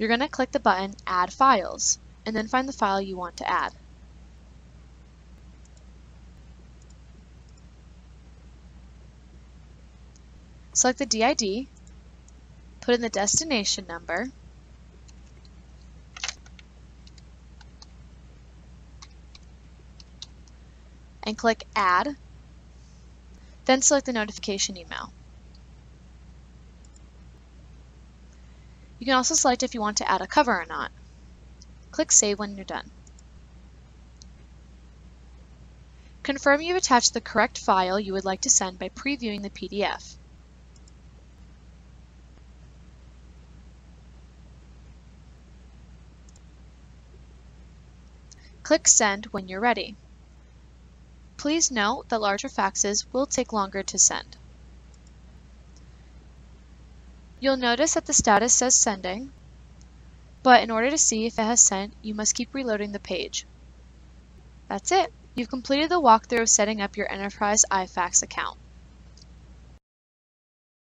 you're going to click the button Add Files, and then find the file you want to add. Select the DID, put in the destination number, and click Add, then select the notification email. You can also select if you want to add a cover or not. Click Save when you're done. Confirm you've attached the correct file you would like to send by previewing the PDF. Click Send when you're ready. Please note that larger faxes will take longer to send. You'll notice that the status says sending, but in order to see if it has sent, you must keep reloading the page. That's it. You've completed the walkthrough of setting up your Enterprise iFax account.